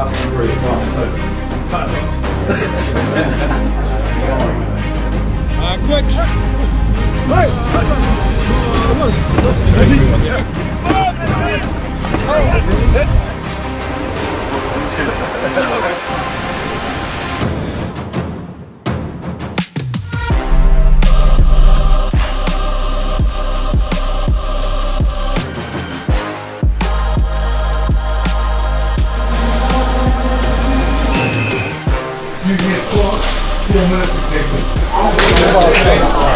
Right, so perfect. uh, quick. Hey! Come on. Come on. Come on. Come on. Come on. You four minutes to take it.